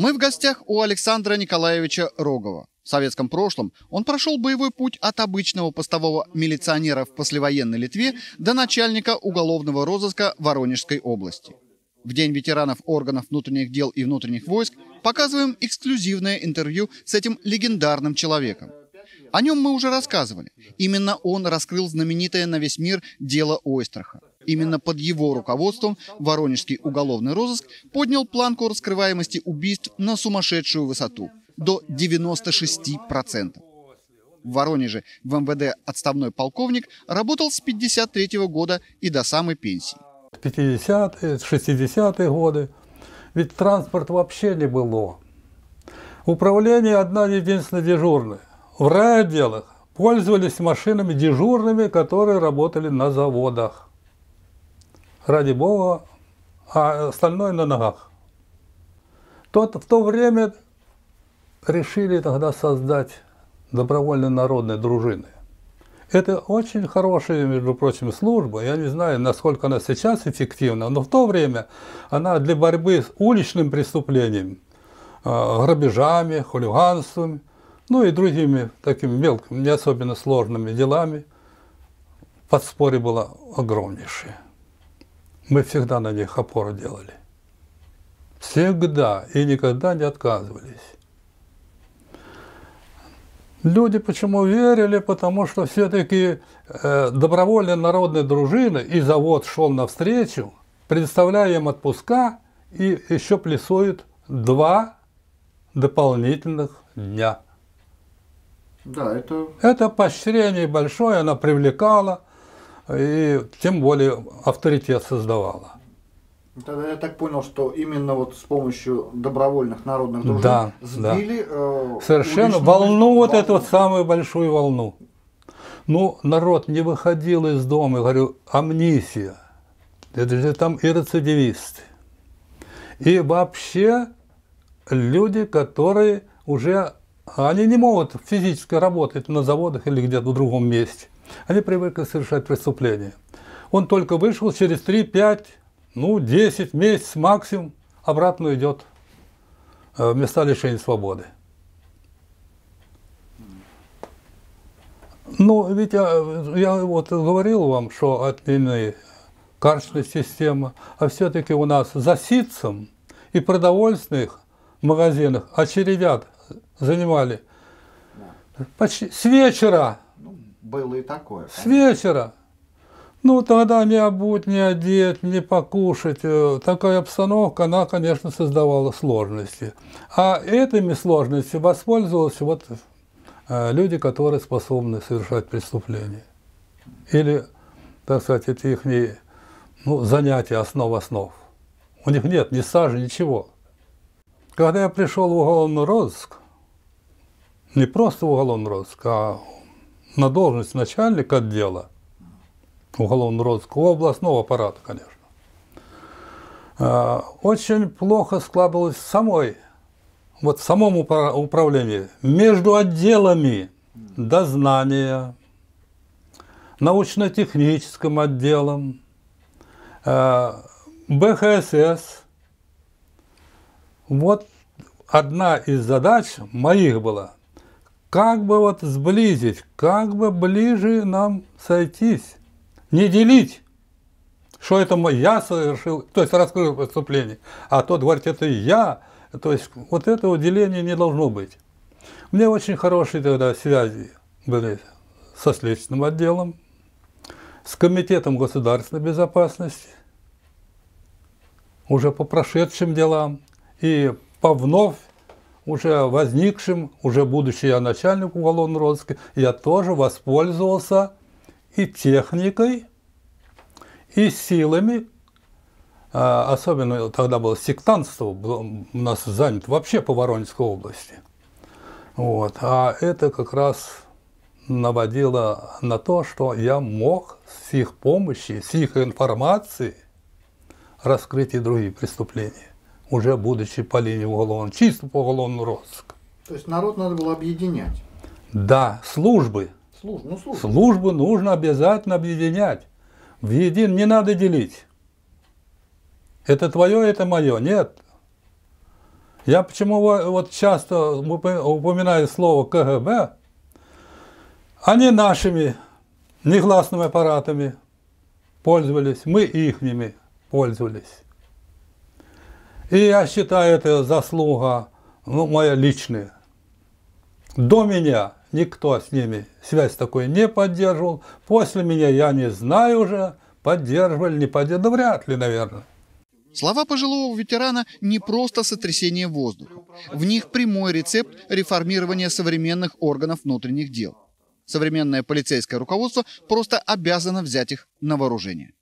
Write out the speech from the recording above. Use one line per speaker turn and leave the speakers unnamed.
Мы в гостях у Александра Николаевича Рогова. В советском прошлом он прошел боевой путь от обычного постового милиционера в послевоенной Литве до начальника уголовного розыска Воронежской области. В День ветеранов органов внутренних дел и внутренних войск показываем эксклюзивное интервью с этим легендарным человеком. О нем мы уже рассказывали. Именно он раскрыл знаменитое на весь мир дело Ойстраха. Именно под его руководством Воронежский уголовный розыск поднял планку раскрываемости убийств на сумасшедшую высоту – до 96%. В Воронеже в МВД отставной полковник работал с 53 года и до самой пенсии.
50-е, 60-е годы. Ведь транспорт вообще не было. Управление одна единственная дежурная. В райотделах пользовались машинами дежурными, которые работали на заводах. Ради бога, а остальное на ногах. Тот, в то время решили тогда создать добровольно народные дружины. Это очень хорошая, между прочим, служба. Я не знаю, насколько она сейчас эффективна, но в то время она для борьбы с уличным преступлением, а, грабежами, хулиганством, ну и другими такими мелкими, не особенно сложными делами, подспорье было огромнейшее. Мы всегда на них опору делали. Всегда и никогда не отказывались. Люди почему верили? Потому что все-таки э, добровольные народные дружины и завод шел навстречу, предоставляя им отпуска и еще плюсуют два дополнительных дня.
Да, это...
Это поощрение большое, она привлекала и тем более авторитет создавала.
Тогда я так понял, что именно вот с помощью добровольных народных дружин
да,
сбили...
Да. Э, Совершенно волну, вот эту вот самую большую волну. Ну, народ не выходил из дома, говорю, амнисия. Это же там и рецидивисты. И вообще люди, которые уже, они не могут физически работать на заводах или где-то в другом месте. Они привыкли совершать преступления. Он только вышел через 3-5 ну, 10 месяцев максимум обратно идет э, в места лишения свободы. Ну, ведь я, я вот говорил вам, что отменены карточная система, а все-таки у нас за ситцем и продовольственных магазинах очередят занимали почти с вечера.
Было и такое.
Конечно. С вечера. Ну, тогда не обуть, не одеть, не покушать. Э, такая обстановка, она, конечно, создавала сложности. А этими сложностями воспользовались вот э, люди, которые способны совершать преступления. Или, так сказать, это их ну, занятия основ основ. У них нет ни сажи, ничего. Когда я пришел в уголовный розыск, не просто в уголовный розыск, а на должность начальника отдела – уголовного розыска, у областного аппарата, конечно. А, очень плохо складывалось самой, вот в самом управлении, между отделами дознания, научно-техническим отделом, а, БХСС. Вот одна из задач моих была, как бы вот сблизить, как бы ближе нам сойтись не делить, что это я совершил, то есть раскрыл преступление, а тот говорит, это я. То есть вот этого деления не должно быть. У меня очень хорошие тогда связи были со следственным отделом, с Комитетом государственной безопасности, уже по прошедшим делам и по вновь уже возникшим, уже будучи я начальник уголовного розыска, я тоже воспользовался и техникой, и силами, а, особенно тогда было сектантство, у нас занято вообще по Воронежской области. Вот. А это как раз наводило на то, что я мог с их помощью, с их информацией раскрыть и другие преступления, уже будучи по линии уголовного, чисто по уголовному розыску.
То есть народ надо было объединять?
Да, службы –
Служб, ну, службы.
Службу нужно обязательно объединять. В един не надо делить. Это твое, это мое. Нет. Я почему вот часто упоминаю слово КГБ, они нашими негласными аппаратами пользовались, мы ихними пользовались. И я считаю, это заслуга ну, моя личная. До меня никто с ними связь такой не поддерживал. После меня я не знаю уже, поддерживали, не поддерживали, вряд ли, наверное.
Слова пожилого ветерана не просто сотрясение воздуха. В них прямой рецепт реформирования современных органов внутренних дел. Современное полицейское руководство просто обязано взять их на вооружение.